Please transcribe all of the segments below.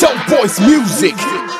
Dope Boys Music.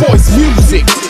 voice music.